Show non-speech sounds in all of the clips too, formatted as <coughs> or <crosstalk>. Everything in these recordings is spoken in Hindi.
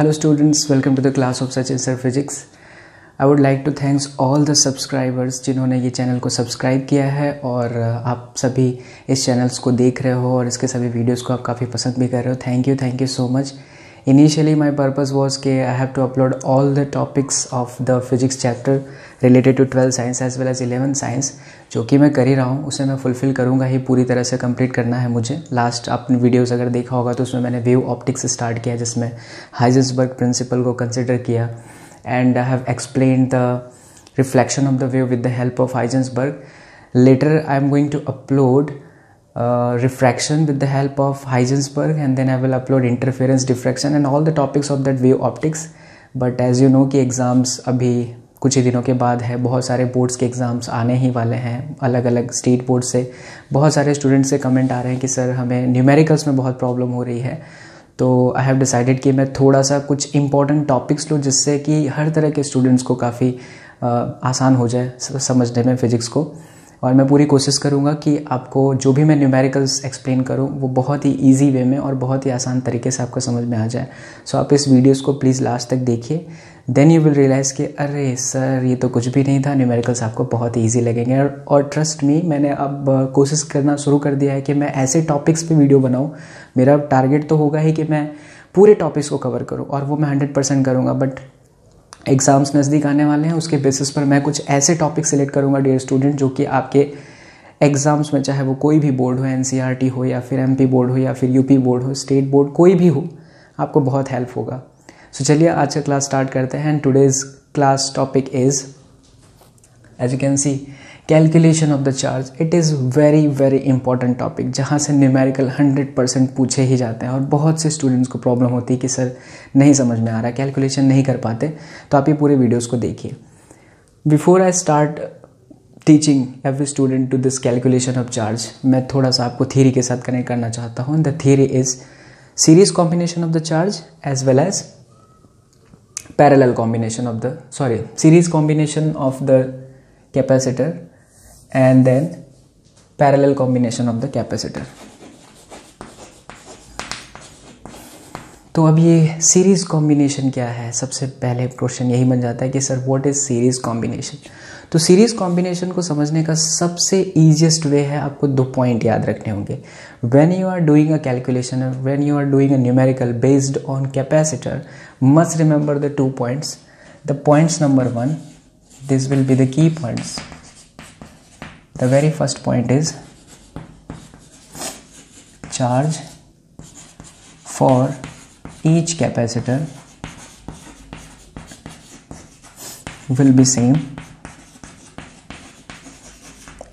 Hello students, welcome to the class of Sachin Sir Physics. I would like to thanks all the subscribers जिन्होंने ये चैनल को सब्सक्राइब किया है और uh, आप सभी इस चैनल्स को देख रहे हो और इसके सभी वीडियोस को आप काफ़ी पसंद भी कर रहे हो। Thank you thank you so much initially my purpose was के I have to upload all the topics of the physics chapter related to twelfth science as well as eleven science जो कि मैं कर ही रहा हूँ, उसे मैं फुलफ़िल करूँगा ही, पूरी तरह से कंप्लीट करना है मुझे लास्ट आपने वीडियोस अगर देखा होगा तो उसमें मैंने वेव ऑप्टिक्स स्टार्ट किया, जिसमें हाइजेंसबर्ग प्रिंसिपल को कंसिडर किया and I have explain the reflection of the wave with the help of Heisenberg. Later I am going to upload uh, refraction with the help of Heisenberg and then I will upload interference, diffraction and all the topics of that wave optics. But as you know कि एग्ज़ाम्स अभी कुछ ही दिनों के बाद है बहुत सारे बोर्ड्स के एग्ज़ाम्स आने ही वाले हैं अलग अलग स्टेट बोर्ड से। बहुत सारे स्टूडेंट्स से कमेंट आ रहे हैं कि सर हमें न्यूमेरिकल्स में बहुत प्रॉब्लम हो रही है। तो आई हैव डिसाइडेड कि मैं थोड़ा सा कुछ इंपॉर्टेंट टॉपिक्स लूँ जिससे कि हर तरह के स्टूडेंट्स को काफ़ी आसान हो जाए समझने में फ़िज़िक्स को। और मैं पूरी कोशिश करूँगा कि आपको जो भी मैं न्यूमेरिकल्स एक्सप्लेन करूँ वो बहुत ही ईजी वे में और बहुत ही आसान तरीके से आपको समझ में आ जाए। सो आप इस वीडियोज़ को प्लीज़ लास्ट तक देखिए। देन यू विल रियलाइज़ कि अरे सर ये तो कुछ भी नहीं था। न्यूमेरिकल्स आपको बहुत ही ईजी लगेंगे। और, और ट्रस्ट मी मैंने अब कोशिश करना शुरू कर दिया है कि मैं ऐसे टॉपिक्स पे वीडियो बनाऊँ। मेरा टारगेट तो होगा ही कि मैं पूरे टॉपिक्स को कवर करूँ और वो मैं हंड्रेड परसेंट करूँगा। बट एग्ज़ाम्स नज़दीक आने वाले हैं, उसके बेसिस पर मैं कुछ ऐसे टॉपिक सेलेक्ट करूँगा डियर स्टूडेंट जो कि आपके एग्ज़ाम्स में, चाहे वो कोई भी बोर्ड हो एन e हो या फिर एमपी बोर्ड हो या फिर यूपी बोर्ड हो स्टेट बोर्ड कोई भी हो, आपको बहुत हेल्प होगा। सो चलिए, आज का क्लास स्टार्ट करते हैं। And today's class topic is as you can see calculation of the charge it is very very important topic जहाँ से न्यूमेरिकल हंड्रेड परसेंट पूछे ही जाते हैं और बहुत से स्टूडेंट्स को प्रॉब्लम होती है कि सर नहीं समझ में आ रहा कैलकुलेशन नहीं कर पाते तो आप ये पूरे वीडियोज़ को देखिए। Before I start teaching every student to this calculation of charge मैं थोड़ा सा आपको थीरी के साथ कनेक्ट करना चाहता हूँ। The theory is series combination of the charge as well as parallel combination of the sorry series combination of the capacitor and then parallel combination of the capacitor. तो अब ये सीरीज़ कॉम्बिनेशन क्या है? सबसे पहले क्वेश्चन यही बन जाता है कि, sir what is series combination तो सीरीज़ कॉम्बिनेशन को समझने का सबसे ईजिएस्ट वे है, आपको दो पॉइंट याद रखने होंगे। When you are doing a calculation when you are doing a numerical based on capacitor must remember the two points the points number one this will be the key points the very first point is charge for each capacitor will be same.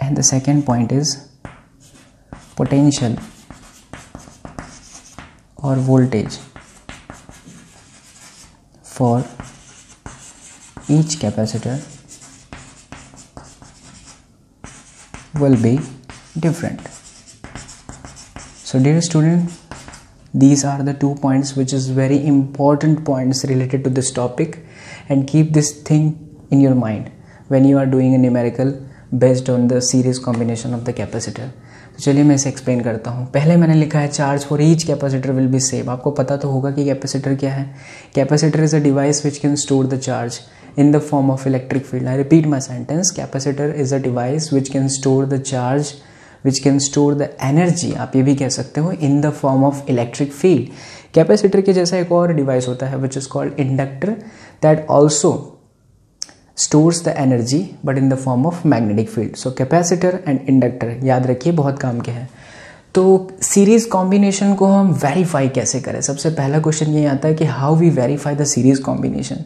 And the second point is potential or voltage for each capacitor will be different. So dear student, these are the two points which is very important points related to this topic and keep this thing in your mind when you are doing a numerical based on the series combination of the capacitor. तो चलिए मैं इसे एक्सप्लेन करता हूँ पहले मैंने लिखा है charge for each capacitor will be same आपको पता तो होगा कि कैपेसिटर क्या है capacitor is a device which can store the charge in the form of electric field. I repeat my sentence, capacitor is a device which can store the charge, which can store the energy, आप ये भी कह सकते हो, in the form of electric field. Capacitor के जैसा एक और डिवाइस होता है which is called inductor that also stores the energy but in the form of magnetic field so capacitor and inductor याद रखिए, बहुत काम के हैं तो सीरीज़ कॉम्बिनेशन को हम वेरीफाई कैसे करें सबसे पहला क्वेश्चन ये आता है कि how we verify the series combination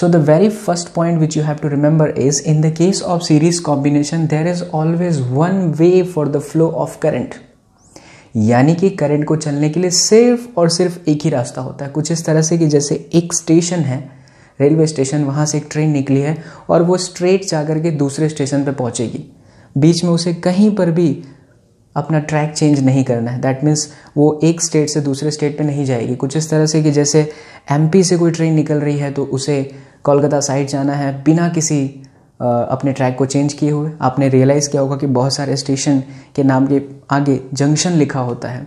So, the very first point which you have to remember is, in the case of series combination, there is always one way for the flow of current. यानी कि करंट को चलने के लिए सिर्फ़ और सिर्फ़ एक ही रास्ता होता है। कुछ इस तरह से कि जैसे एक स्टेशन है रेलवे स्टेशन वहाँ से एक ट्रेन निकली है और वो स्ट्रेट जाकर के दूसरे स्टेशन पे पहुँचेगी। बीच में उसे कहीं पर भी अपना ट्रैक चेंज नहीं करना है। दैट मीन्स वो एक स्टेट से दूसरे स्टेट पे नहीं जाएगी। कुछ इस तरह से कि जैसे एमपी से कोई ट्रेन निकल रही है तो उसे कोलकाता साइड जाना है, बिना किसी अपने ट्रैक को चेंज किए हुए, आपने रियलाइज़ किया होगा कि बहुत सारे स्टेशन के नाम के आगे जंक्शन लिखा होता है,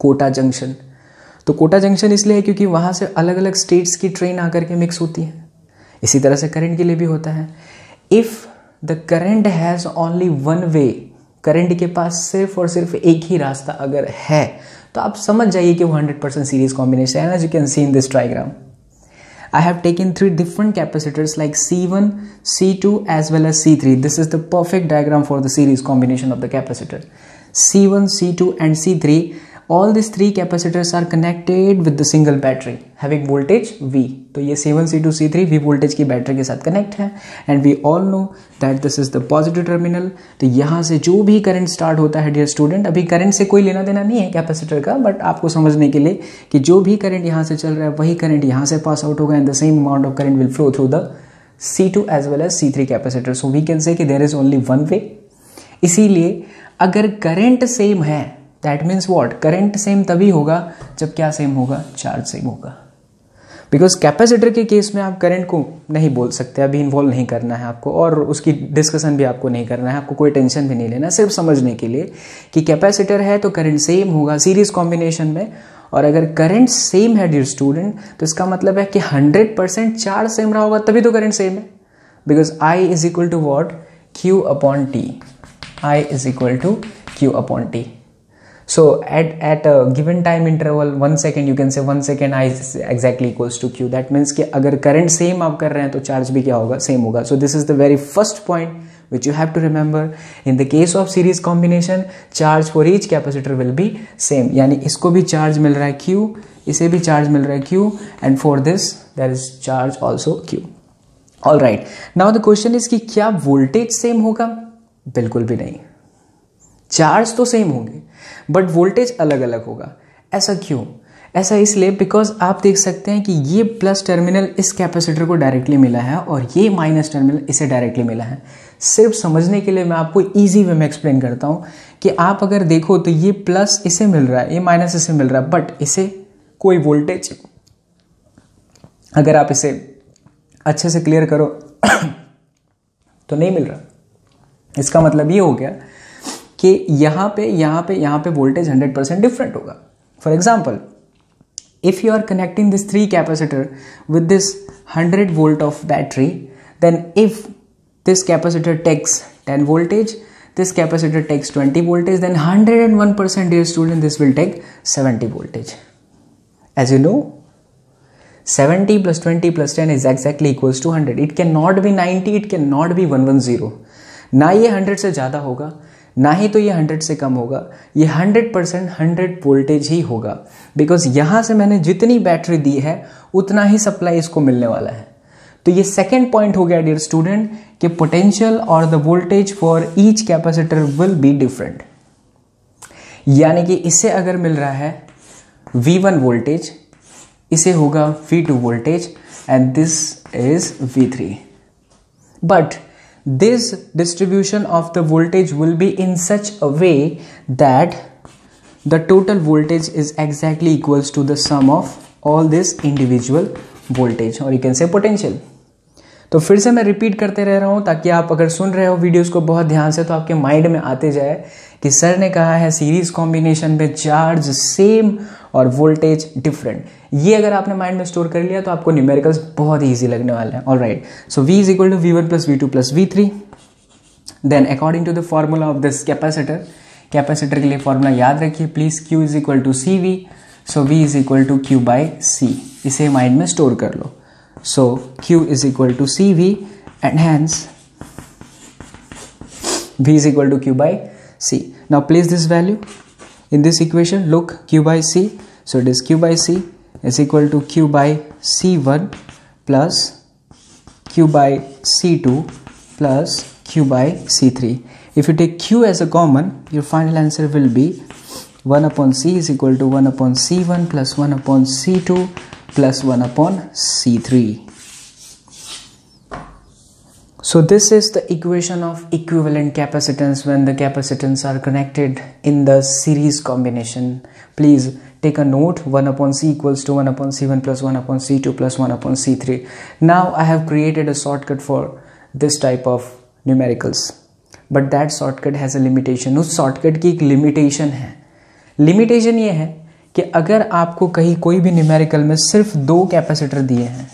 कोटा जंक्शन तो कोटा जंक्शन इसलिए है क्योंकि वहाँ से अलग अलग स्टेट्स की ट्रेन आकर के मिक्स होती है। इसी तरह से करंट के लिए भी होता है। If the current has only one way current के पास सिर्फ़ और सिर्फ़ एक ही रास्ता अगर है तो आप समझ जाइए कि वो हंड्रेड परसेंट सीरीज़ कॉम्बिनेशन है as you can see in this diagram I have taken three different capacitors like C1, C2 as well as C3. This is the perfect diagram for the series combination of the capacitor. C1, C2 and C3 all these three capacitors are connected with the single battery, having voltage V. तो ये seven C two C three V voltage की बैटरी के साथ कनेक्ट है. And we all know that this is the positive terminal तो यहाँ से जो भी करंट स्टार्ट होता है डियर स्टूडेंट अभी करंट से कोई लेना देना नहीं है कैपेसिटर का बट आपको समझने के लिए कि जो भी करंट यहाँ से चल रहा है, वही करंट यहाँ से पास आउट होगा and the same amount of current will flow through the C two as well as C three capacitor so we can say there is only one way इसीलिए अगर करंट सेम है that means what current same तभी होगा जब क्या सेम होगा? चार्ज सेम होगा। बिकॉज़ कैपेसिटर के केस में आप करंट को नहीं बोल सकते, अभी इन्वॉल्व नहीं करना है आपको और उसकी डिस्कशन भी आपको नहीं करना है, आपको कोई टेंशन भी नहीं लेना, सिर्फ़ समझने के लिए कि कैपेसिटर है तो करंट सेम होगा सीरीज़ कॉम्बिनेशन में और अगर करंट सेम है डियर स्टूडेंट तो इसका मतलब है कि 100 परसेंट चार्ज सेम रहा होगा, तभी तो करंट सेम है। Because I is equal to what Q upon T I is equal to Q upon T so at at a given time interval one second you can say one second i is exactly equals to q that means कि अगर current same आप कर रहे हैं तो charge भी क्या होगा same होगा so this is the very first point which you have to remember in the case of series combination charge for each capacitor will be same यानी इसको भी charge मिल रहा है q इसे भी charge मिल रहा है q and for this there is charge also q all right now the question is कि क्या voltage same होगा बिल्कुल भी नहीं चार्ज तो सेम होंगे बट वोल्टेज अलग अलग होगा। ऐसा क्यों? ऐसा इसलिए बिकॉज़ आप देख सकते हैं कि ये प्लस टर्मिनल इस कैपेसिटर को डायरेक्टली मिला है और ये माइनस टर्मिनल इसे डायरेक्टली मिला है। सिर्फ़ समझने के लिए मैं आपको इजी वे में एक्सप्लेन करता हूँ कि आप अगर देखो तो ये प्लस इसे मिल रहा है, ये माइनस इसे मिल रहा है बट इसे कोई वोल्टेज अगर आप इसे अच्छे से क्लियर करो <coughs> तो नहीं मिल रहा। इसका मतलब ये हो गया कि यहाँ पे यहाँ पे यहाँ पे वोल्टेज 100 परसेंट डिफरेंट होगा। For example if you are connecting this three capacitor with this 100 volt of battery then if this capacitor takes 10 voltage this capacitor takes 20 voltage then 101 percent dear student this will take 70 voltage as you know 70 plus 20 plus 10 is exactly equals to 100 it can not be 90 it can not 110 ना ये 100 से ज़्यादा होगा ना ही तो ये 100 से कम होगा, ये 100 परसेंट हंड्रेड वोल्टेज ही होगा। बिकॉज़ यहाँ से मैंने जितनी बैटरी दी है, उतना ही सप्लाई इसको मिलने वाला है। तो ये सेकेंड पॉइंट हो गया डियर स्टूडेंट कि पोटेंशियल और the voltage for each capacitor will be different यानी कि इसे अगर मिल रहा है V1 वोल्टेज इसे होगा V2 voltage and this is V3 but this distribution of the voltage will be in such a way that the total voltage is exactly equals to the sum of all this individual voltage or you can say potential तो फिर से मैं रिपीट करते रह रहा हूँ ताकि आप अगर सुन रहे हो वीडियोस को बहुत ध्यान से तो आपके माइंड में आते जाए कि सर ने कहा है सीरीज़ कॉम्बिनेशन में चार्ज सेम और वोल्टेज डिफरेंट ये अगर आपने माइंड में स्टोर कर लिया तो आपको न्यूमेरिकल्स बहुत ईजी लगने वाले हैं। All right so V is equal to V one plus V two plus V three then according to the formula of this capacitor capacitor के लिए फॉर्मूला याद रखिए please Q is equal to C V so V is equal to Q by C इसे माइंड में स्टोर कर लो। So Q is equal to C V and hence v is equal to q by c. Now, place this value. In this equation, look, q by c. So, it is q by c. is equal to q by c1 plus q by c2 plus q by c3 if you take q as a common your final answer will be 1 upon c is equal to 1 upon c1 plus 1 upon c2 plus 1 upon c3 so this is the equation of equivalent capacitance when the capacitance are connected in the series combination. Please take a note 1 upon C equals to 1 upon C1 plus 1 upon C2 plus 1 upon C3. Now I have created a shortcut for this type of numericals. But that shortcut has a limitation. उस shortcut की एक limitation है. Limitation ये है कि अगर आपको कहीं कोई भी न्यूमेरिकल में सिर्फ़ दो कैपेसिटर दिए हैं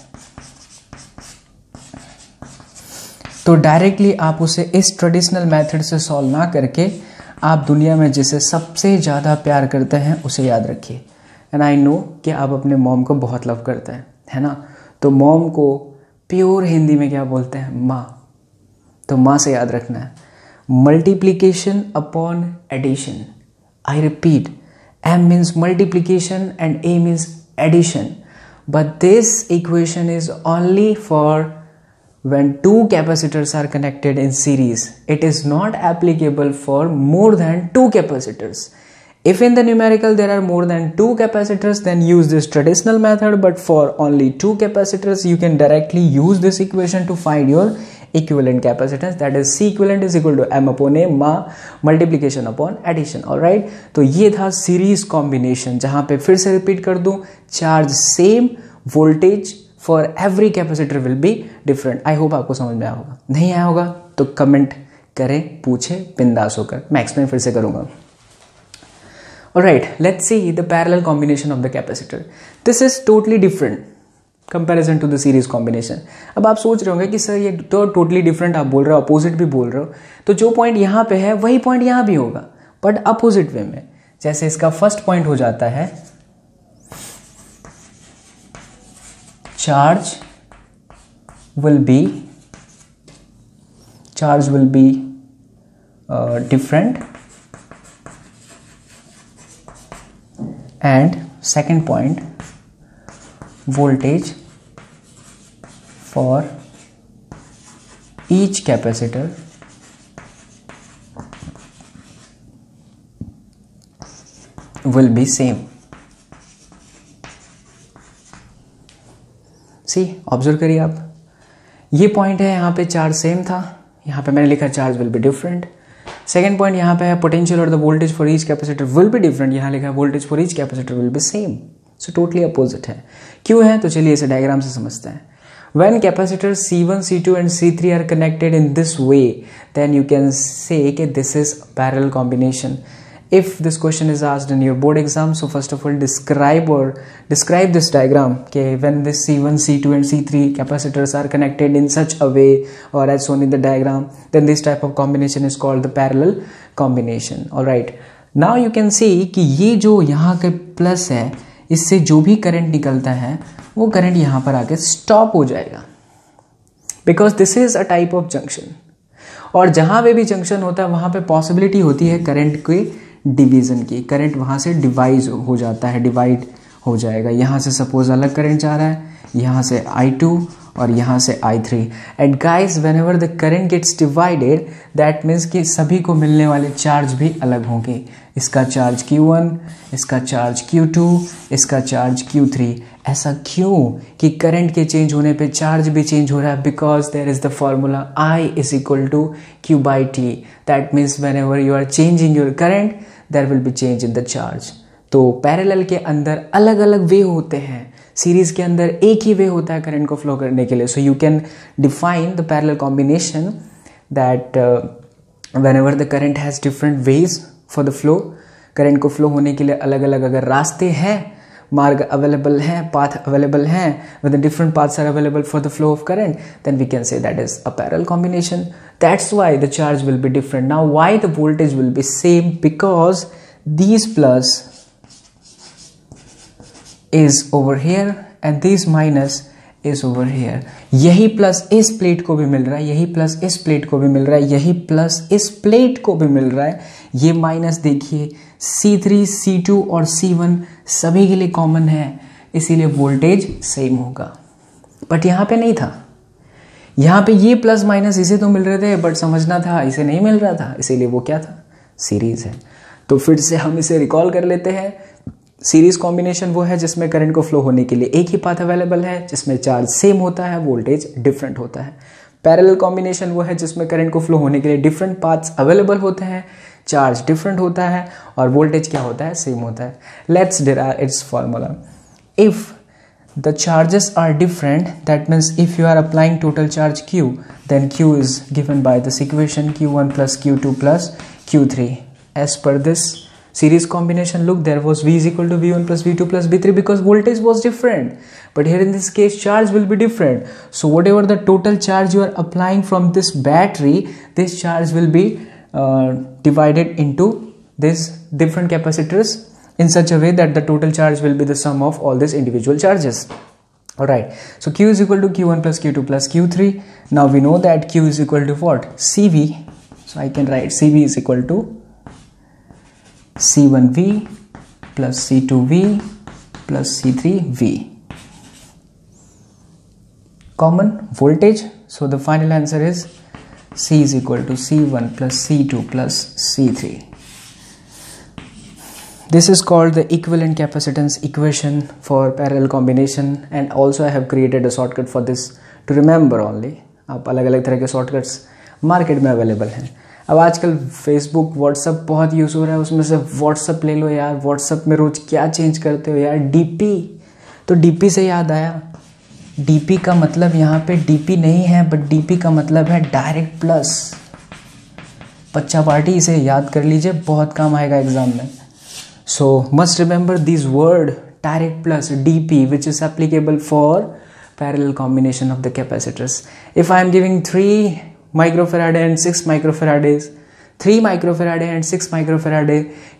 तो डायरेक्टली आप उसे इस ट्रेडिशनल मेथड से सॉल्व ना करके आप दुनिया में जिसे सबसे ज़्यादा प्यार करते हैं, उसे याद रखिए। एंड आई नो कि आप अपने मॉम को बहुत लव करते हैं, है ना? तो मॉम को प्योर हिंदी में क्या बोलते हैं? माँ। तो माँ से याद रखना है। Multiplication upon addition I repeat M means multiplication and A means addition but this equation is only for when two capacitors are connected in series it is not applicable for more than two capacitors if in the numerical there are more than two capacitors then use this traditional method but for only two capacitors you can directly use this equation to find your equivalent capacitance that is C equivalent is equal to M upon A ma multiplication upon addition alright तो ये था series combination जहाँ पे फिर से repeat कर दूँ charge same voltage for every capacitor will be different I hope आपको समझ में आया होगा। नहीं आया होगा तो कमेंट करें, पूछे, बिंदास होकर। मैं एक्सप्लेन फिर से करूँगा। Right let's see the parallel combination of the capacitor this is totally different comparison to the series combination अब आप सोच रहे होंगे कि, सर, ये तो टोटली डिफरेंट आप बोल रहे हो अपोजिट भी बोल रहे हो। तो जो पॉइंट यहाँ पे है, वही पॉइंट यहाँ भी होगा बट अपोजिट वे में। जैसे इसका फ़र्स्ट पॉइंट हो जाता है charge will be charge will be uh, different. And second point voltage for each capacitor will be same see observe करिए आप। ये पॉइंट है यहाँ पे चार्ज सेम था। यहाँ पे मैंने लिखा charge will be different second point यहाँ पे है पोटेंशियल और the voltage for each capacitor will be different यहाँ लिखा है voltage for each capacitor will be same so totally opposite है। क्यों है? तो चलिए इसे डायग्राम से समझते हैं। When capacitors C1, C2 and C3 are connected in this way then you can say that this is parallel combination if this question is asked in your board exam so first of all describe or describe this diagram okay when this c1 c2 and c3 capacitors are connected in such a way or as shown in the diagram then this type of combination is called the parallel combination all right now you can see कि ये जो यहाँ के प्लस है इससे जो भी करंट निकलता है वो करंट यहाँ पर आके स्टॉप हो जाएगा because this is a type of junction और जहाँ पे भी जंक्शन होता है वहाँ पे पॉसिबिलिटी होती है करंट के डिवीज़न की। करंट वहाँ से डिवाइज हो जाता है डिवाइड हो जाएगा। यहाँ से सपोज़ अलग करंट जा रहा है, यहाँ से आई टू और यहाँ से I three and guys whenever the current gets divided that means कि सभी को मिलने वाले चार्ज भी अलग होंगे। इसका चार्ज Q1 इसका चार्ज Q2 इसका चार्ज Q3 ऐसा क्यों कि करंट के चेंज होने पे चार्ज भी चेंज हो रहा है? Because there is the formula I is equal to Q by T that means whenever you are changing your current there will be change in the charge तो पैरेलल के अंदर अलग अलग वे होते हैं। सीरीज़ के अंदर एक ही वे होता है करंट को फ्लो करने के लिए। So you can define the parallel combination that whenever the current has different ways for the flow current को फ्लो होने के लिए अलग अलग अगर रास्ते हैं, मार्ग अवेलेबल हैं पाथ अवेलेबल हैं with different paths are available for the flow of current then we can say that is a parallel combination that's why the charge will be different now why the voltage will be same because these plus is over here and this minus is over here यही प्लस इस प्लेट को भी मिल रहा है यही प्लस इस प्लेट को भी मिल रहा है यही प्लस इस प्लेट को भी मिल रहा है। ये माइनस देखिए C3, C2 और C1 सभी के लिए कॉमन है इसीलिए वोल्टेज सेम होगा। बट यहाँ पे नहीं था। यहाँ पे ये प्लस माइनस इसे तो मिल रहे थे बट समझना था, इसे नहीं मिल रहा था, इसीलिए वो क्या था? सीरीज़ है। तो फिर से हम इसे रिकॉल कर लेते हैं। सीरीज़ कॉम्बिनेशन वो है जिसमें करंट को फ्लो होने के लिए एक ही पाथ अवेलेबल है, जिसमें चार्ज सेम होता है वोल्टेज डिफरेंट होता है। पैरेलल कॉम्बिनेशन वो है जिसमें करंट को फ्लो होने के लिए डिफरेंट पाथ्स अवेलेबल होते हैं चार्ज डिफरेंट होता है, और वोल्टेज क्या होता है? सेम होता है। Let's derive its formula if the charges are different. That means if you are applying total charge q then q is given by this equation q1 plus q2 plus q3 as per this series combination look there was v is equal to v1 plus v2 plus v3 because voltage was different. But here in this case charge will be different. So whatever the total charge you are applying from this battery this charge will be uh, divided into these different capacitors in such a way that the total charge will be the sum of all these individual charges. All right so q is equal to q1 plus q2 plus q3 now we know that q is equal to what? Cv so i can write cv is equal to c1v plus c2v plus c3v common voltage. So the final answer is c is equal to c1 plus c2 plus c3 this is called the equivalent capacitance equation for parallel combination. And also, I have created a shortcut for this to remember only. आप अलग अलग तरह के शॉर्टकट्स मार्केट में अवेलेबल हैं। अब आजकल फेसबुक व्हाट्सअप बहुत यूज़ हो रहा है। उसमें से व्हाट्सअप ले लो यार। व्हाट्सअप में रोज़ क्या चेंज करते हो यार? डीपी तो डीपी से याद आया। डीपी का मतलब यहाँ पे डीपी नहीं है बट डीपी का मतलब है डायरेक्ट प्लस बच्चा पार्टी इसे याद कर लीजिए। बहुत काम आएगा एग्ज़ाम में। So must remember this word direct plus dp which is applicable for parallel combination of the capacitors. If I am giving 3 microfarad and 6 microfarads 3 microfarad and 6 microfarad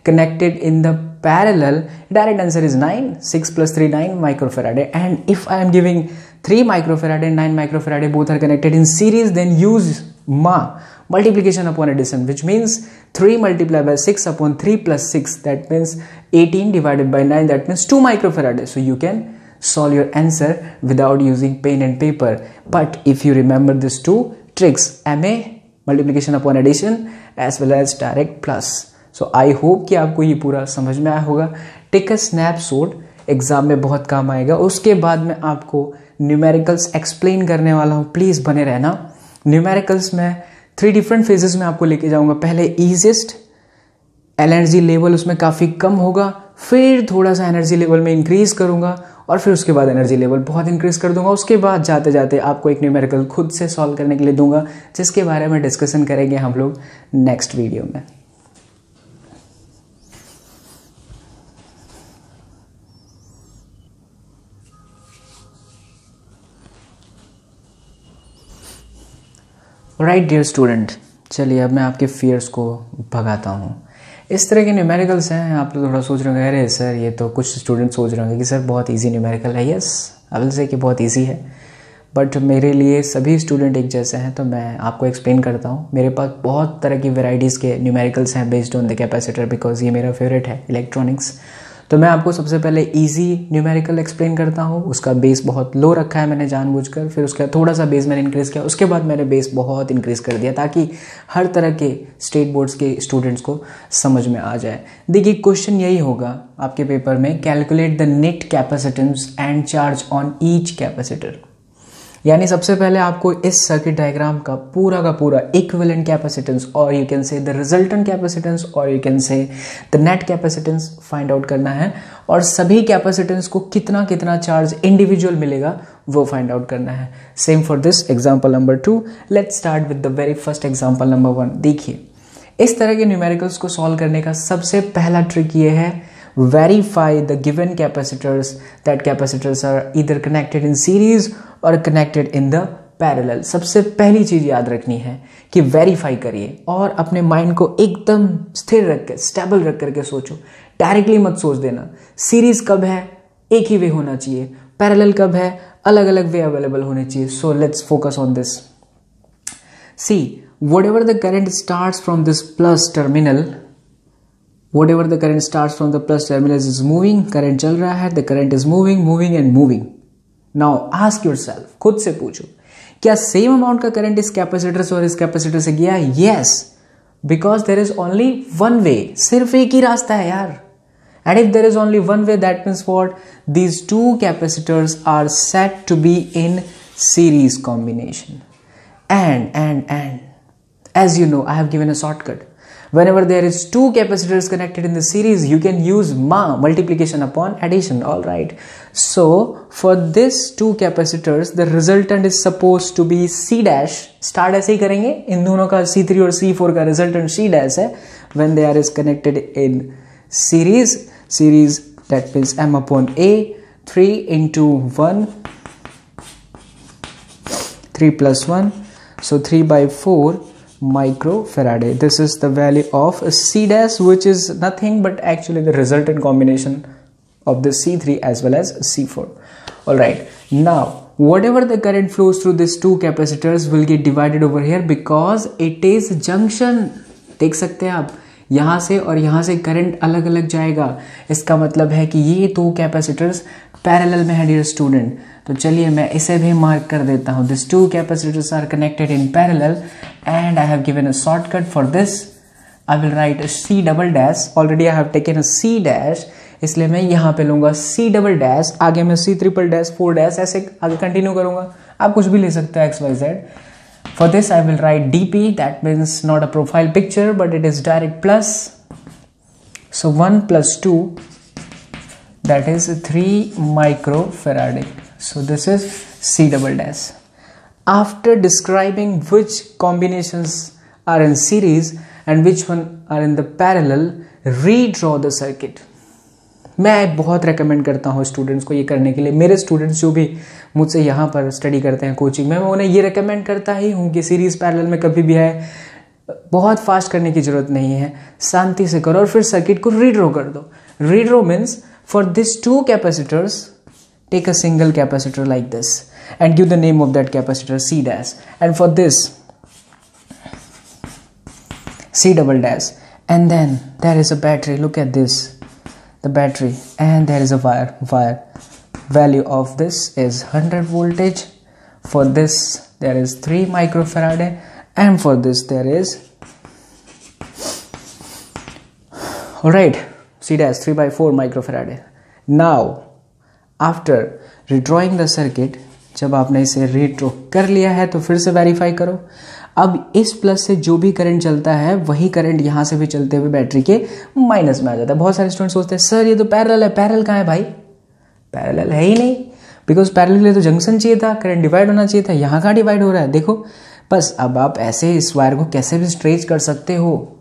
connected in the parallel direct answer is 9 6 plus 3 9 microfarad and if I am giving 3 microfarad and 9 microfarad both are connected in series then use ma multiplication upon addition which means 3 multiplied by 6 upon 3 plus 6 that means 18 divided by 9 that means 2 microfarad so you can solve your answer without using pen and paper but if you remember these two tricks ma multiplication upon addition as well as direct plus so i hope कि आपको ये पूरा समझ में आया होगा टेक अ स्नैपशॉट एग्ज़ाम में बहुत काम आएगा उसके बाद में आपको न्यूमेरिकल्स एक्सप्लेन करने वाला हूँ प्लीज़ बने रहना न्यूमेरिकल्स में थ्री डिफरेंट फेजेस में आपको लेके जाऊँगा। पहले ईजिएस्ट एनर्जी लेवल उसमें काफ़ी कम होगा, फिर थोड़ा सा एनर्जी लेवल में इंक्रीज करूँगा, और फिर उसके बाद एनर्जी लेवल बहुत इंक्रीज कर दूँगा। उसके बाद जाते जाते आपको एक न्यूमेरिकल खुद से सॉल्व करने के लिए दूँगा, जिसके बारे में डिस्कशन करेंगे हम लोग नेक्स्ट वीडियो में। राइट डियर स्टूडेंट चलिए, अब मैं आपके फियर्स को भगाता हूँ। इस तरह के न्यूमेरिकल्स हैं, आप लोग थोड़ा सोच रहे होंगे, अरे सर ये तो कुछ स्टूडेंट सोच रहे होंगे कि सर बहुत इजी न्यूमेरिकल है। यस अवल से कि बहुत इजी है। बट मेरे लिए सभी स्टूडेंट एक जैसे हैं तो मैं आपको एक्सप्लेन करता हूँ। मेरे पास बहुत तरह की वेराइटीज़ के न्यूमेरिकल्स हैं based on the capacitor because ये मेरा फेवरेट है इलेक्ट्रॉनिक्स तो मैं आपको सबसे पहले इजी न्यूमेरिकल एक्सप्लेन करता हूँ। उसका बेस बहुत लो रखा है मैंने जानबूझकर। फिर उसका थोड़ा सा बेस मैंने इंक्रीज़ किया। उसके बाद मैंने बेस बहुत इंक्रीज़ कर दिया ताकि हर तरह के स्टेट बोर्ड्स के स्टूडेंट्स को समझ में आ जाए। देखिए क्वेश्चन यही होगा आपके पेपर में calculate the net capacitance and charge on each capacitor यानी सबसे पहले आपको इस सर्किट डायग्राम का पूरा का पूरा इक्विवेलेंट कैपेसिटेंस और you can say the resultant capacitance और you can say the net capacitance find out करना है और सभी कैपेसिटेंस को कितना कितना चार्ज इंडिविजुअल मिलेगा, वो फाइंड आउट करना है। Same for this example number two let start with the very first example number one देखिए, इस तरह के न्यूमेरिकल्स को सॉल्व करने का सबसे पहला ट्रिक ये है verify the given capacitors, that capacitors are either connected in series or connected in the parallel सबसे पहली चीज़ याद रखनी है कि वेरीफाई करिए और अपने माइंड को एकदम स्थिर रख के स्टेबल रख करके सोचो। डायरेक्टली मत सोच देना। सीरीज़ कब है? एक ही वे होना चाहिए। पैरेलल कब है? अलग अलग वे अवेलेबल होने चाहिए। So let's focus on this see whatever the current start from this plus terminal whatever the current starts from the plus terminals is moving current चल रहा है the current is moving moving and moving now ask yourself खुद से पूछो क्या सेम अमाउंट का करंट इस कैपेसिटर से और इस कैपेसिटर से गया yes because there is only one way सिर्फ एक ही रास्ता है यार and if there is only one way that means what these two capacitors are set to be in series combination and and and as you know i have given a shortcut Whenever there is two capacitors connected in the series you can use ma multiplication upon addition all right so for this two capacitors the resultant is supposed to be c dash start ऐसे ही करेंगे इन दोनों का c3 और c4 का resultant c dash है when they are is connected in series series that means m upon a 3 into 1 3 plus 1 so 3 by 4 microfarad this is the value of c dash which is nothing but actually the resultant combination of the c3 as well as c4 all right now whatever the current flows through these two capacitors will get divided over here because it is junction देख सकते हैं आप यहाँ से और यहाँ से करंट अलग अलग जाएगा। इसका मतलब है कि ये दो कैपेसिटर्स पैरेलल में है डियर स्टूडेंट तो चलिए मैं इसे भी मार्क कर देता हूँ। This two capacitors are connected in parallel and I have given a shortcut for this I will write C double dash already I have taken a C dash इसलिए मैं यहाँ पे लूँगा सी डबल डैश आगे मैं C triple dash four dash ऐसे आगे कंटिन्यू करूँगा। आप कुछ भी ले सकते हो X Y Z for this I will write dp that means not a profile picture but it is direct plus. So 1 plus 2 that is 3 microfarad. So this is C double dash. After describing which combinations are in series and which one are in the parallel redraw the circuit मैं बहुत रेकमेंड करता हूँ स्टूडेंट्स को ये करने के लिए। मेरे स्टूडेंट्स जो भी मुझसे यहाँ पर स्टडी करते हैं कोचिंग में मैं उन्हें ये रेकमेंड करता ही हूँ कि सीरीज़ पैरेलल में कभी भी है, बहुत फास्ट करने की ज़रूरत नहीं है, शांति से करो और फिर सर्किट को रीड्रो कर दो। Redraw means for this two capacitors take a single capacitor like this and give the name of that capacitor C dash and for this C double dash. And then there is a battery. Look at this. the battery and there is a wire wire value of this is 100 voltage for this there is 3 microfarad and for this there is all right see dash 3 by 4 microfarad now after redrawing the circuit जब आपने इसे रीड्रो कर लिया है तो फिर से वेरीफाई करो अब इस प्लस से जो भी करंट चलता है, वही करंट यहाँ से भी चलते हुए बैटरी के माइनस में आ जाता है। बहुत सारे स्टूडेंट सोचते हैं, सर, ये तो पैरल है पैरल कहाँ है भाई? पैरल है ही नहीं। बिकॉज़ पैरल के लिए तो जंक्शन चाहिए था करंट डिवाइड होना चाहिए था, यहाँ कहाँ डिवाइड हो रहा है? देखो, बस अब आप ऐसे इस वायर को कैसे भी स्ट्रेच कर सकते हो।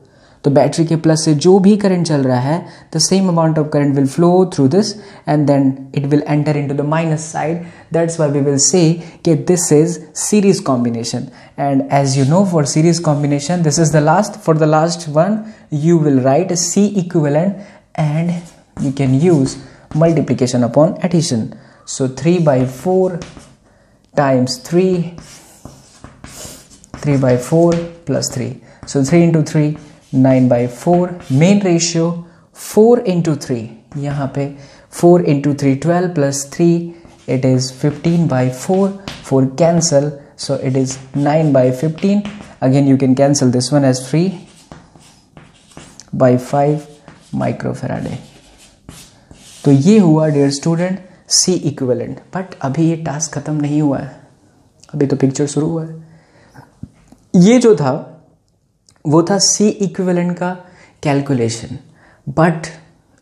तो बैटरी के प्लस से जो भी करंट चल रहा है the same amount of current will flow through this and then it will enter into the minus side that's why we will say कि this is series combination and as you know for series combination this is the last for the last one you will write C equivalent एंड you can use multiplication upon addition. So 3 by 4 times 3 3 by 4 plus 3. So 3 into 3 nine by four main ratio four into three यहाँ पे four into three twelve plus three it is fifteen by four four cancel so it is nine by fifteen again you can cancel this one as three by five microfarad तो ये हुआ dear student C equivalent but अभी ये टास्क खत्म नहीं हुआ है। अभी तो पिक्चर शुरू हुआ है। ये जो था वो था सी इक्विवेलेंट का कैलकुलेशन बट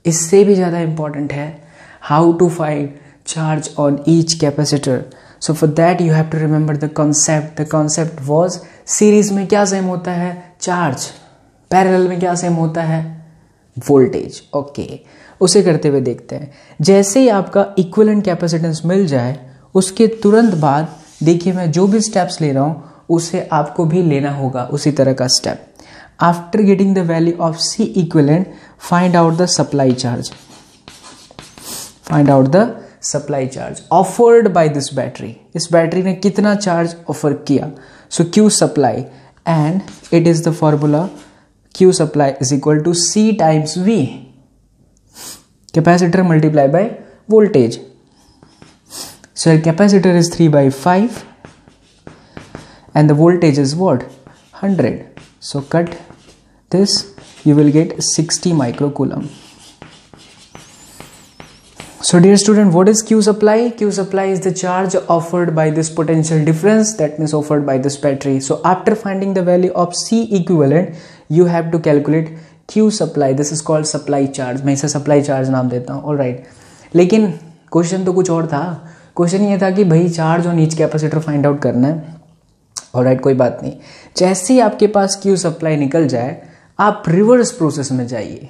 इससे भी ज़्यादा इंपॉर्टेंट है how to find charge on each capacitor so for that you have to remember the concept the concept was series में क्या सेम होता है? चार्ज पैरेलल में क्या सेम होता है? Voltage okay okay. उसे करते हुए देखते हैं। जैसे ही आपका इक्वलेंट कैपेसिटेंस मिल जाए, उसके तुरंत बाद देखिए मैं जो भी स्टेप्स ले रहा हूँ, उसे आपको भी लेना होगा उसी तरह का step after getting the value of C equivalent find out the supply charge find out the supply charge offered by this battery इस बैटरी ने कितना चार्ज ऑफ़र किया so Q supply and it is the formula Q supply is equal to C times V. Capacitor multiplied by voltage. So capacitor is 3 by 5 and the voltage is what? 100. So cut this you will get 60 microcoulomb. So dear student, what is Q supply? Q supply is the charge offered by this potential difference that means offered by this battery. So after finding the value of C equivalent, you have to calculate Q supply. This is called supply charge. मैं इसे supply charge नाम देता हूँ all right. लेकिन क्वेश्चन तो कुछ और था क्वेश्चन ये था कि भाई चार्ज और नीच कैपेसिटर फाइंड आउट करना है और राइट कोई बात नहीं। जैसे ही आपके पास क्यू सप्लाई निकल जाए, आप रिवर्स प्रोसेस में जाइए।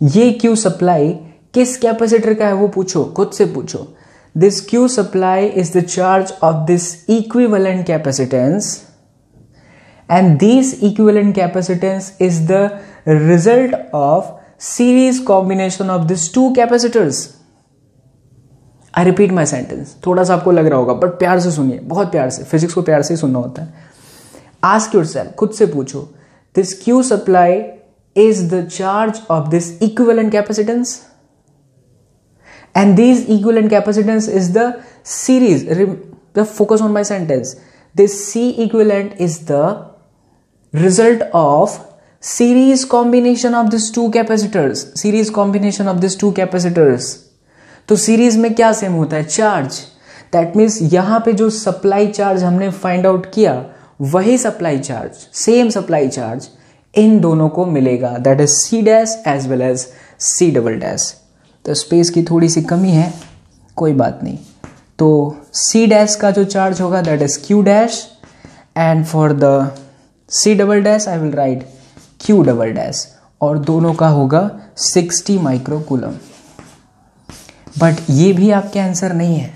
ये क्यू सप्लाई किस कैपेसिटर का है वो पूछो, खुद से पूछो। This Q supply is the charge of this equivalent capacitance and this equivalent capacitance is the result of series combination of this two capacitors I repeat my sentence थोड़ा सा आपको लग रहा होगा बट प्यार से सुनिए, बहुत प्यार से फिजिक्स को प्यार से ही सुनना होता है। आस्क योर सेल्फ खुद से पूछो this Q supply is the charge of this equivalent capacitance and this equivalent capacitance is the series the focus on my sentence this C equivalent is the result of series combination of this two capacitors series combination of this two capacitors तो सीरीज़ में क्या सेम होता है? चार्ज दैट मीन्स यहाँ पे जो सप्लाई चार्ज हमने फाइंड आउट किया, वही supply charge same supply charge इन दोनों को मिलेगा। That is C dash as well as C double dash तो स्पेस की थोड़ी सी कमी है, कोई बात नहीं। तो सी डैश का जो चार्ज होगा that is Q dash and for the C double dash I will write Q double dash और दोनों का होगा 60 माइक्रोकूलम बट ये भी आपके आंसर नहीं है।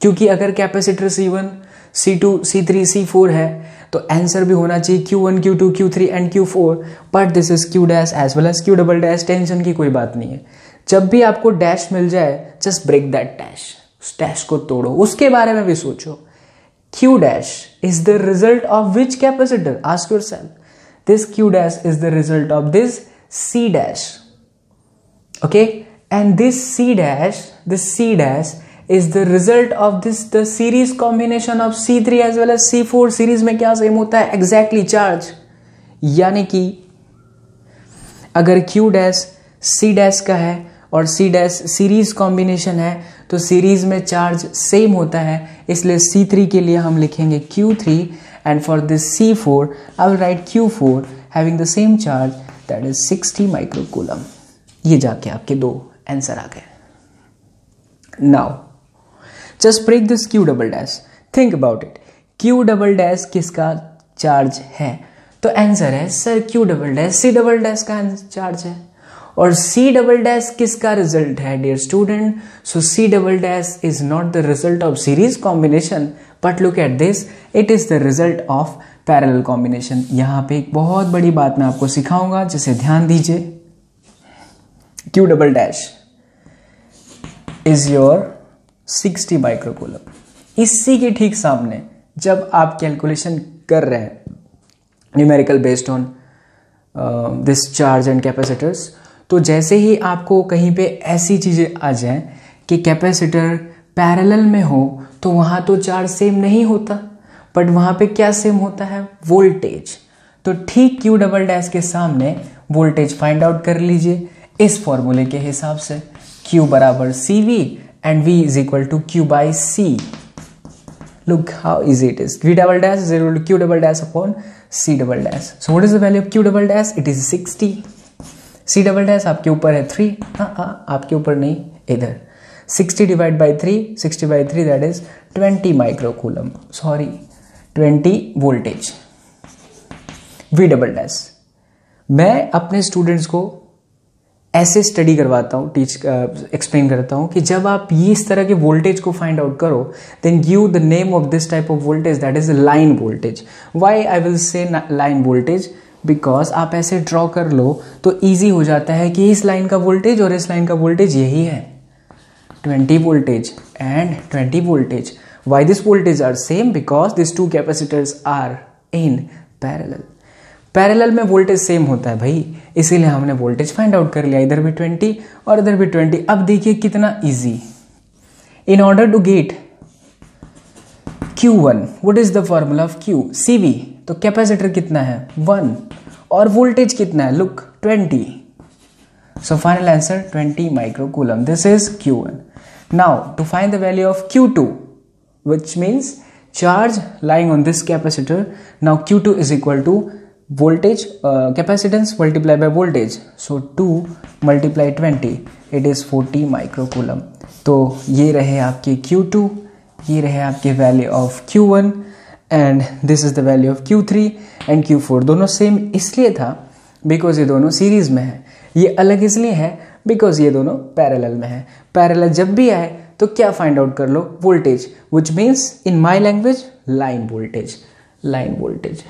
क्योंकि अगर capacitor C one C two C three C four है तो आंसर भी होना चाहिए Q one Q two Q three and Q four but this is Q dash as well as Q double dash tension की कोई बात नहीं है। जब भी आपको डैश मिल जाए जस्ट ब्रेक दैट डैश उस डैश को तोड़ो। उसके बारे में भी सोचो। Q dash is the result of which capacitor ask your self this Q dash is the result of this C dash okay and this c dash this c dash is the result of this the series combination of c3 as well as c4 series में क्या सेम होता है exactly charge यानी कि अगर q डैश c डैश का है और c डैश सीरीज़ कॉम्बिनेशन है तो सीरीज़ में चार्ज सेम होता है इसलिए c3 के लिए हम लिखेंगे q3 and for this c4 I will write q4 having the same charge that is 60 microcoulomb ये जाके आपके दो आंसर आ गए now just break this Q double dash think about it Q double dash किसका चार्ज है? तो आंसर है sir Q double dash C double dash का चार्ज है। और सी डबल डैश किसका रिज़ल्ट है dear student so C double dash is not the result of series combination but look at this it is the result of parallel combination यहाँ पे एक बहुत बड़ी बात मैं आपको सिखाऊँगा, जिसे ध्यान दीजिए। Q double dash is your 60 microcoulomb इसी के ठीक सामने जब आप कैलकुलेशन कर रहे हैं numerical based on this charge and capacitors तो जैसे ही आपको कहीं पे ऐसी चीज़ें आ जाए कि कैपेसिटर पैरेलल में हो तो वहाँ तो चार्ज सेम नहीं होता बट वहाँ पे क्या सेम होता है? वोल्टेज तो ठीक क्यू डबल डैश के सामने वोल्टेज फाइंड आउट कर लीजिए, इस फॉर्मूले के हिसाब से। क्यू बराबर C V and V is equal to Q by C look how is it is V double dash is equal to Q double dash upon C double dash so what is the value of Q double dash it is sixty C double dash आपके ऊपर है थ्री हाँ हाँ आपके ऊपर नहीं, इधर. Sixty divide by three sixty by three that is twenty microcoulomb sorry twenty voltage V double dash मैं अपने स्टूडेंट्स को ऐसे स्टडी करवाता हूँ टीच एक्सप्लेन करता हूँ कि जब आप ये इस तरह के वोल्टेज को फाइंड आउट करो then give the name of this type of voltage that is line voltage why I will say line voltage because आप ऐसे ड्रॉ कर लो तो ईजी हो जाता है कि इस लाइन का वोल्टेज और इस लाइन का वोल्टेज यही है। 20 voltage and 20 voltage why this voltage are same because this two capacitors are in parallel parallel में वोल्टेज सेम होता है भाई। इसीलिए हमने वोल्टेज फाइंड आउट कर लिया। इधर भी ट्वेंटी और इधर भी ट्वेंटी अब देखिए कितना easy in order to get Q1 what is the formula of Q? CV तो कैपेसिटर कितना है? वन और वोल्टेज कितना है? Look 20 so, final answer 20 microcoulomb. This is q1 now, to find the value of q2 which means charge lying on this capacitor. Now q2 is equal to uh, capacitance multiplied by voltage. So 2 multiply 20 it is 40 microcoulomb. तो ये रहे आपके Q2 ये रहे आपके value of Q1 and this is the value of Q3 and Q4 दोनों सेम इसलिए था बिकॉज़ ये दोनों सीरीज़ में है। ये अलग इसलिए है बिकॉज़ ये दोनों पैरेलल में है। पैरेलल जब भी आए तो क्या फाइंड आउट कर लो? Voltage which means in my language line voltage line voltage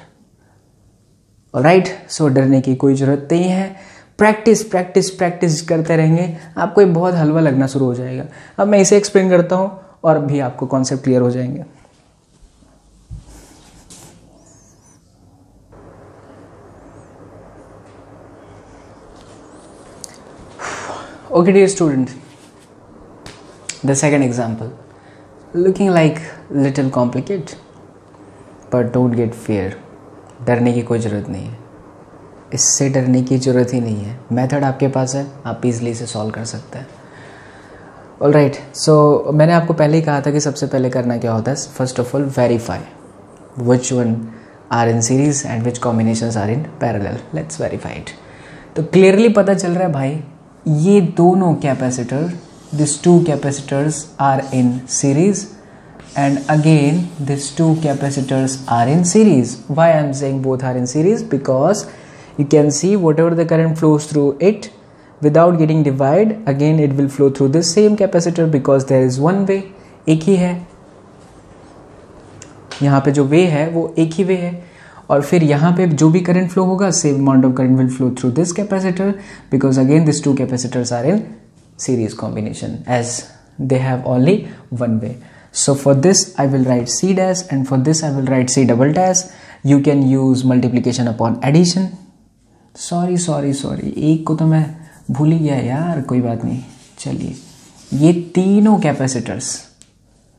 right so डरने की कोई ज़रूरत नहीं है। प्रैक्टिस प्रैक्टिस प्रैक्टिस करते रहेंगे। आपको एक बहुत हलवा लगना शुरू हो जाएगा। अब मैं इसे एक्सप्लेन करता हूँ और भी आपको कॉन्सेप्ट क्लियर हो जाएँगे। Okay, dear student. The second example. Looking like little complicated, but don't get fear. डरने की कोई ज़रूरत नहीं है। इससे डरने की ज़रूरत ही नहीं है। मेथड आपके पास है, आप इजली इसे सॉल्व कर सकते हैं। ऑल राइट सो मैंने आपको पहले ही कहा था कि सबसे पहले करना क्या होता है? First of all verify which one are in series and which combination are in parallel let's verify it तो क्लियरली पता चल रहा है भाई, ये दोनों capacitor this two capacitors are in series and again these two capacitors are in series why i'm saying both are in series because you can see whatever the current flows through it without getting divide again it will flow through the same capacitor because there is one way एक ही है यहाँ पे जो वे है वो एक ही वे है और फिर यहाँ पे जो भी करंट फ्लो होगा same amount of current will flow through this capacitor because again this two capacitors are in series combination as they have only one way so for this i will write c dash and for this i will write c double dash you can use multiplication upon addition sorry sorry sorry एक को तो मैं भूल ही गया यार कोई बात नहीं चलिए ये तीनों कैपेसिटर्स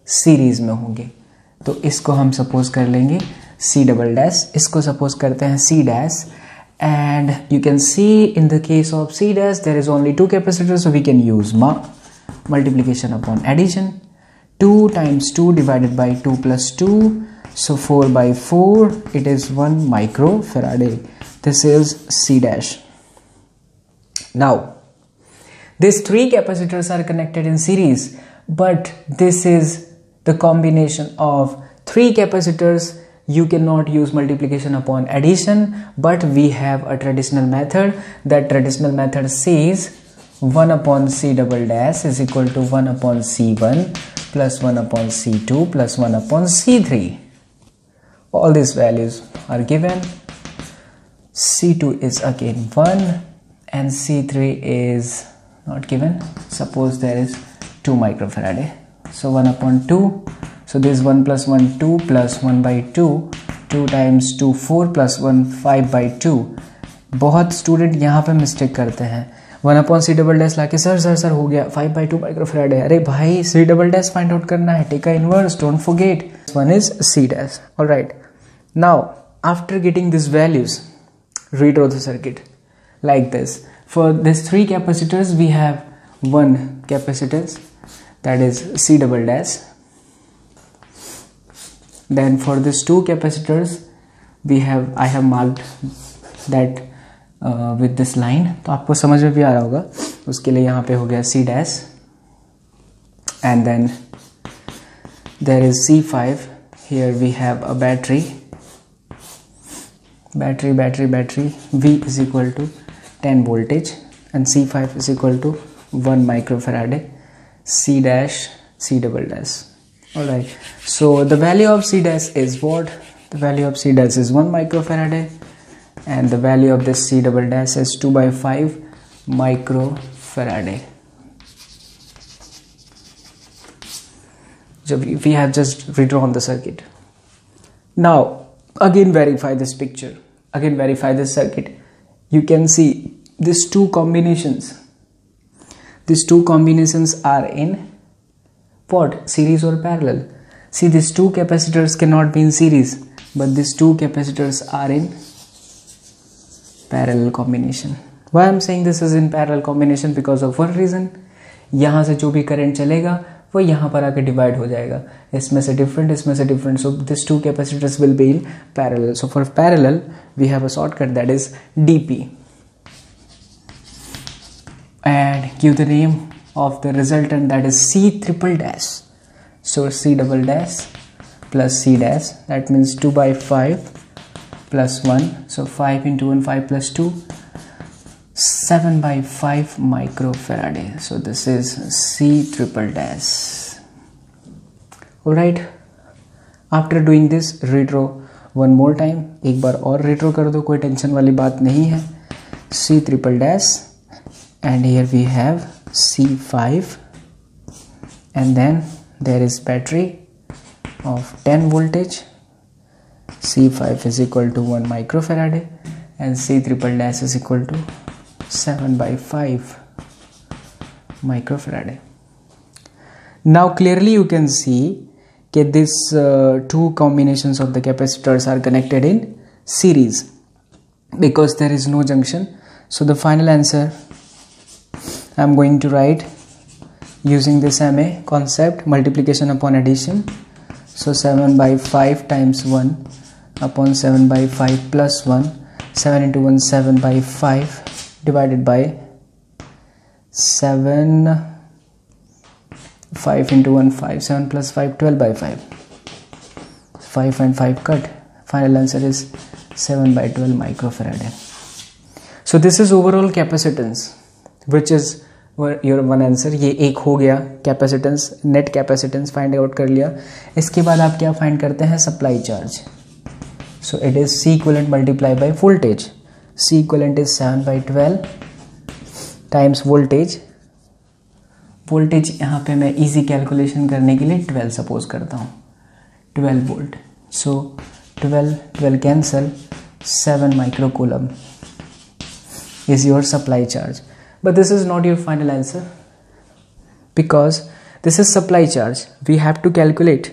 सीरीज़ में होंगे तो इसको हम सपोज़ कर लेंगे सी डबल डैश इसको सपोज़ करते हैं C dash and you can see in the case of C dash there is only two capacitors so we can use multiplication upon addition 2 times 2 divided by 2 plus 2 so 4 by 4 it is 1 microfarad this is C dash. Now these three capacitors are connected in series but this is the combination of three capacitors. You cannot use multiplication upon addition but we have a traditional method. That traditional method says 1 upon c double dash is equal to 1 upon c1 plus 1 upon c2 plus 1 upon c3 all these values are given c2 is again 1 and c3 is not given suppose there is 2 microfarad so 1 upon 2 so this 1 plus 1 2 plus 1 by 2 2 times 2 4 plus 1 5 by 2 बहुत स्टूडेंट यहाँ पे मिस्टेक करते हैं one upon C double dash लाके, सर सर सर, हो गया फाइव बाई टू माइक्रोफ्रेड है। अरे भाई C double dash find out करना है टेका inverse don't for one is C dash all right now after getting this values read of the circuit like this for this three capacitors we have one capacitors that is C double dash then for this two capacitors we have I have marked that with this line तो आपको समझ में भी आ रहा होगा। उसके लिए यहाँ पे हो गया C dash and then there is C five here we have a battery battery battery battery V is equal to ten voltage and C five is equal to one micro farad C dash C double dash और right so the value of C dash is what the value of C dash is one micro farad and the value of this c double dash is 2 by 5 microfarad so we have just redrawn the circuit. Now again verify this picture. Again verify this circuit. You can see these two combinations. These two combinations are in what? Series or parallel? See these two capacitors cannot be in series but these two capacitors are in parallel combination why am saying this is in parallel combination because of one reason यहाँ से जो भी करेंट चलेगा, वो यहाँ पर आके डिवाइड हो जाएगा। इसमें से डिफरेंट इसमें से different so this two capacitors will be in parallel so for parallel we have a shortcut that is D P and Q the name of the result and that is C triple dash so C double dash plus C dash that means two by five plus 1 so 5 into 1 5 plus 2 7 by 5 microfarad so this is c triple dash all right after doing this redraw one more time एक बार और रिट्रो कर दो कोई टेंशन वाली बात नहीं है C triple dash and here we have C five and then there is battery of 10 voltage C5 is equal to 1 microfarad and C triple dash is equal to 7 by 5 microfarad. Now clearly you can see that these uh, two combinations of the capacitors are connected in series because there is no junction. So the final answer I am going to write using this MA concept multiplication upon addition so 7 by 5 times 1 upon seven by five plus one seven into one seven by five divided by seven five into one five seven plus five twelve by five five and five cut final answer is seven by twelve microfarad so this is overall capacitance which is your one answer ये एक हो गया capacitance net capacitance find out कर लिया इसके बाद आप क्या फाइंड करते हैं supply charge so it is C equivalent multiply by voltage C equivalent is seven by twelve times voltage voltage यहाँ पे मैं इजी कैलकुलेशन करने के लिए ट्वेल्व सपोज करता हूँ twelve volt so twelve twelve cancel seven microcoulomb is your supply charge but this is not your final answer because this is supply charge we have to calculate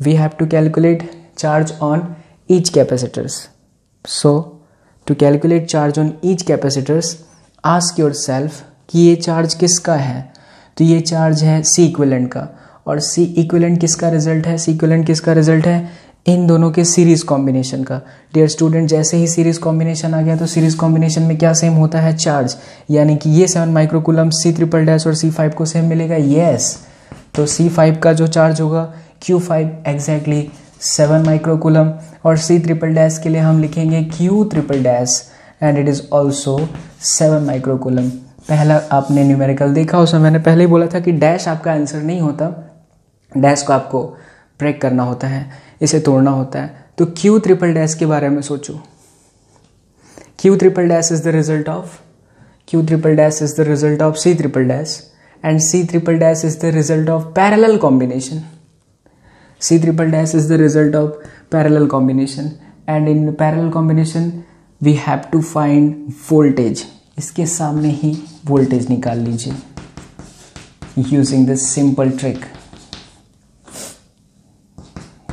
we have to calculate charge on each capacitors. So, to calculate charge on each capacitors, ask yourself कि ये चार्ज किसका है? तो ये चार्ज है सी इक्विलेंट का। और सी इक्विलेंट किसका रिज़ल्ट है? सी इक्विलेंट किसका रिज़ल्ट है? इन दोनों के सीरीज़ कॉम्बिनेशन का। डियर स्टूडेंट जैसे ही सीरीज़ कॉम्बिनेशन आ गया तो सीरीज़ कॉम्बिनेशन में क्या सेम होता है? चार्ज यानी कि ये seven microcoulomb C triple dash और सी फाइव को सेम मिलेगा? यस तो सी फाइव का जो चार्ज होगा Q five exactly seven microcoulomb और सी ट्रिपल डैश के लिए हम लिखेंगे Q triple dash and it is also seven microcoulomb पहला आपने न्यूमेरिकल देखा उसमें मैंने पहले ही बोला था कि डैश आपका आंसर नहीं होता। डैश को आपको ब्रेक करना होता है, इसे तोड़ना होता है। तो क्यू ट्रिपल डैश के बारे में सोचो। Q triple dash is the result of Q triple dash is the result of C triple dash and C triple dash is the result of parallel combination C triple dash is the result of parallel combination and in parallel combination we have to find voltage इसके सामने ही वोल्टेज निकाल लीजिए। Using this simple trick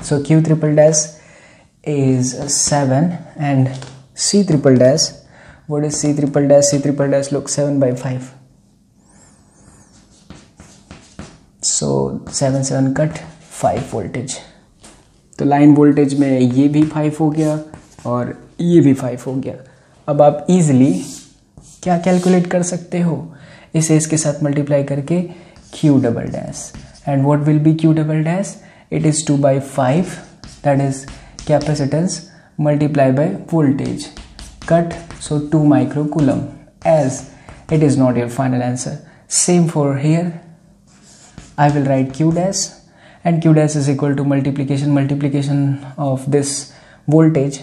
So, Q triple dash is 7 and C triple dash, what is C triple dash? C triple dash look 7 by 5 so 7 7 cut. Five voltage. तो लाइन वोल्टेज में ये भी फाइव हो गया और ये भी फाइव हो गया। अब आप इजिली क्या कैलकुलेट कर सकते हो? इसे इसके साथ मल्टीप्लाई करके Q double dash and what will be Q double dash it is two by five that is capacitance multiply by voltage cut so two micro coulomb as it is not your final answer same for here I will write Q dash and q dash is equal to multiplication multiplication of this voltage,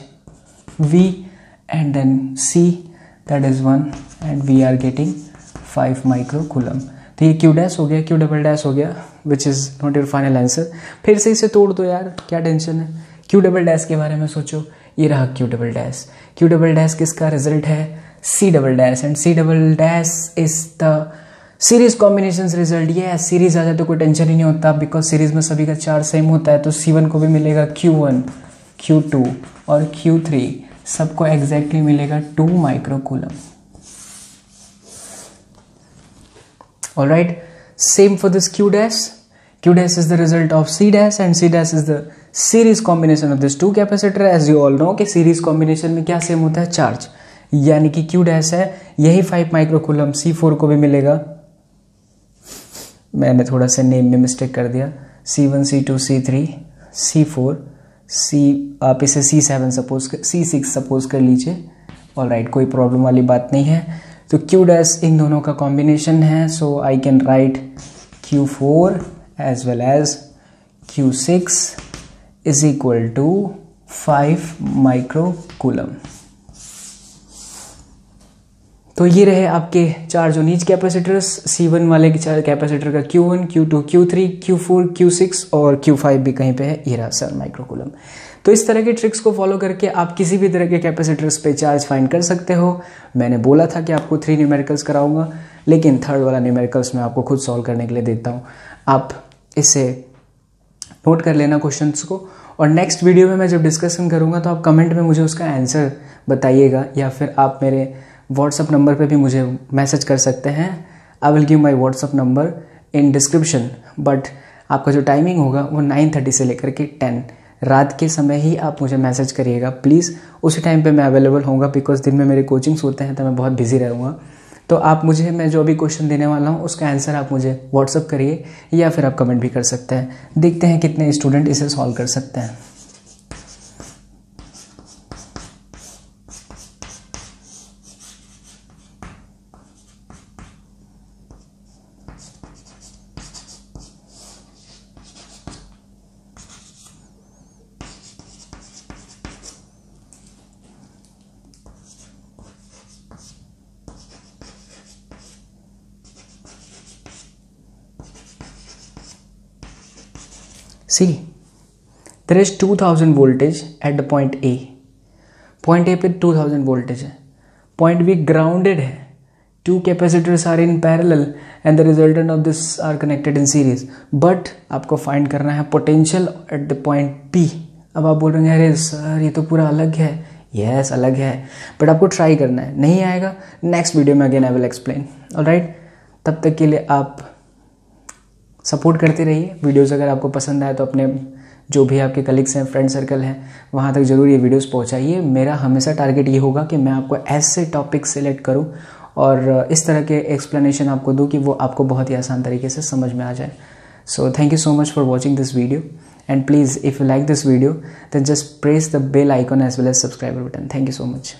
v, and then c, that is 1 and we are getting 5 microcoulomb. तो ये क्यू डैश हो गया क्यू डबल डैश हो गया which is not your final answer फिर से इसे तोड़ दो यार, क्या टेंशन है? क्यू डबल डैश के बारे में सोचो, ये रहा Q double dash Q double dash किसका रिज़ल्ट है? C double dash and C double dash is the series combination result ये है सीरीज़ आ जाए तो कोई टेंशन ही नहीं होता बिकॉज़ सीरीज़ में सभी का चार सेम होता है तो सी वन को भी मिलेगा क्यू वन क्यू टू और क्यू थ्री सबको एग्जैक्टली exactly मिलेगा two microcoulomb all right same for this Q dash Q dash is the result of C dash and C dash is the series combination of this two capacitor as you all know कि सीरीज़ कॉम्बिनेशन में क्या सेम होता है? चार्ज यानी कि क्यू डैश है, यही फाइव माइक्रोकूलम सी फोर को भी मिलेगा। मैंने थोड़ा सा नेम में मिस्टेक कर दिया। C1 c2 c3 c4 c आप इसे c7 सपोज़ कर सी सिक्स सपोज़ कर लीजिए। ऑल राइट कोई प्रॉब्लम वाली बात नहीं है। तो क्यू डैस इन दोनों का कॉम्बिनेशन है so I can write Q four as well as Q six is equal to five micro coulomb तो ये रहे आपके चार जो नीच कैपेसिटर्स सी वन वाले के चार कैपेसिटर का Q one Q two Q three Q four Q six और क्यू फाइव भी कहीं पे है, ये रहा सर माइक्रोकुलम तो इस तरह के ट्रिक्स को फॉलो करके आप किसी भी तरह के कैपेसिटर्स पे चार्ज फाइंड कर सकते हो। मैंने बोला था कि आपको थ्री न्यूमेरिकल्स कराऊँगा, लेकिन थर्ड वाला न्यूमेरिकल्स मैं आपको खुद सॉल्व करने के लिए देता हूँ। आप इसे नोट कर लेना क्वेश्चन को। और नेक्स्ट वीडियो में मैं जब डिस्कशन करूँगा तो आप कमेंट में मुझे उसका आंसर बताइएगा, या फिर आप मेरे व्हाट्सअप नंबर पे भी मुझे मैसेज कर सकते हैं। I will give my WhatsApp number in description but आपका जो टाइमिंग होगा वो नाइन थर्टी से लेकर के टेन रात के समय ही आप मुझे मैसेज करिएगा प्लीज़ उसी टाइम पे मैं अवेलेबल होऊँगा बिकॉज़ दिन में मेरे कोचिंग्स होते हैं तो मैं बहुत बिज़ी रहूँगा। तो आप मुझे, मैं जो अभी क्वेश्चन देने वाला हूँ, उसका आंसर आप मुझे व्हाट्सअप करिए या फिर आप कमेंट भी कर सकते हैं। देखते हैं कितने स्टूडेंट इसे सॉल्व कर सकते हैं। See there is two thousand voltage at the point A point A पे टू थाउज़ेंड वोल्टेज है. पॉइंट बी ग्राउंडेड है. Two capacitors are in parallel and the result of this are connected in series but आपको फाइंड करना है potential at the point P अब आप बोल रहे हैं अरे सर ये तो पूरा अलग है. यस yes, अलग है. बट आपको ट्राई करना है. नहीं आएगा. नेक्स्ट वीडियो में again I will explain all right तब तक के लिए आप सपोर्ट करते रहिए। वीडियोस अगर आपको पसंद आए तो अपने जो भी आपके कलीग्स हैं फ्रेंड सर्कल हैं, वहाँ तक ज़रूर ये वीडियोस पहुँचाइए। मेरा हमेशा टारगेट ये होगा कि मैं आपको ऐसे टॉपिक सेलेक्ट करूँ और इस तरह के एक्सप्लेनेशन आपको दूँ कि वो आपको बहुत ही आसान तरीके से समझ में आ जाए। So thank you so much for watching this video and please if you like this video then just press the bell icon as well as subscriber button thank you so much